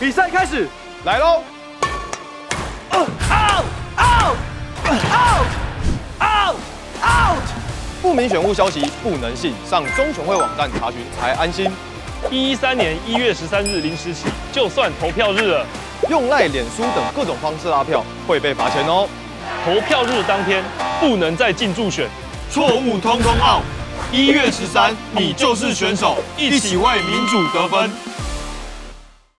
比赛开始，来喽！out out out out out。不明选务消息不能信，上中选会网站查询才安心。一一三年一月十三日零时起，就算投票日了，用赖脸书等各种方式拉票会被罚钱哦。投票日当天不能再进助选，错误通通 out。一月十三，你就是选手，一起为民主得分。